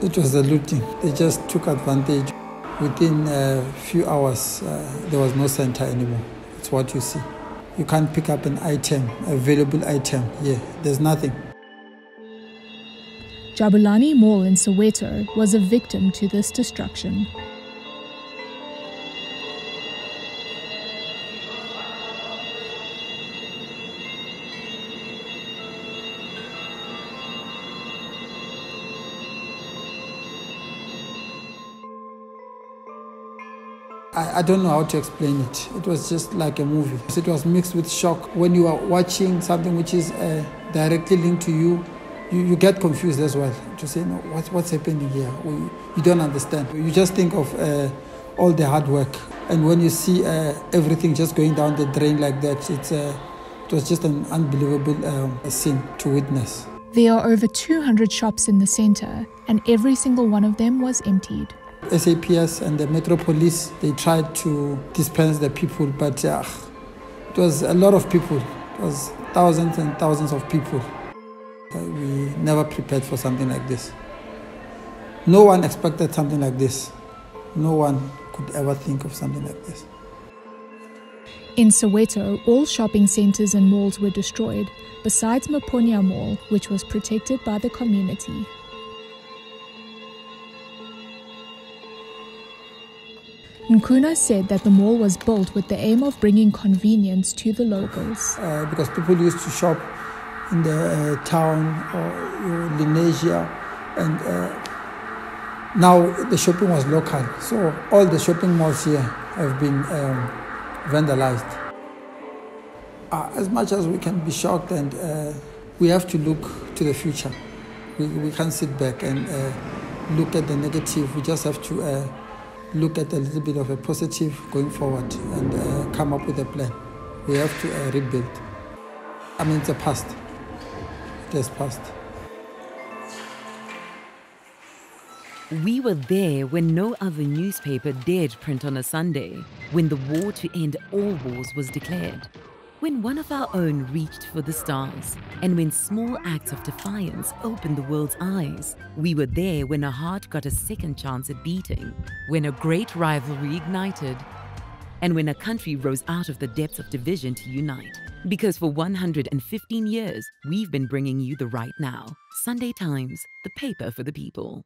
It was the looting. They just took advantage. Within a few hours, uh, there was no center anymore. It's what you see. You can't pick up an item, a valuable item. Yeah, there's nothing. Jabulani Mall in Soweto was a victim to this destruction. I, I don't know how to explain it. It was just like a movie. It was mixed with shock. When you are watching something which is uh, directly linked to you, you, you get confused as well. To say, no, what, what's happening here? We, you don't understand. You just think of uh, all the hard work. And when you see uh, everything just going down the drain like that, it's, uh, it was just an unbelievable um, scene to witness. There are over 200 shops in the center, and every single one of them was emptied. SAPS and the Metro Police, they tried to dispense the people, but uh, it was a lot of people. It was thousands and thousands of people. Uh, we never prepared for something like this. No one expected something like this. No one could ever think of something like this. In Soweto, all shopping centres and malls were destroyed, besides Maponya Mall, which was protected by the community. Nkuna said that the mall was built with the aim of bringing convenience to the locals. Uh, because people used to shop in the uh, town or uh, and uh, now the shopping was local. So all the shopping malls here have been um, vandalized. Uh, as much as we can be shocked, and uh, we have to look to the future. We, we can't sit back and look at the negative. We just have to look at a little bit of a positive going forward and uh, come up with a plan. We have to uh, rebuild. I mean, it's a past. It has passed. We were there when no other newspaper dared print on a Sunday, when the war to end all wars was declared when one of our own reached for the stars, and when small acts of defiance opened the world's eyes. We were there when a heart got a second chance at beating, when a great rivalry ignited, and when a country rose out of the depths of division to unite. Because for 115 years, we've been bringing you the right now. Sunday Times, the paper for the people.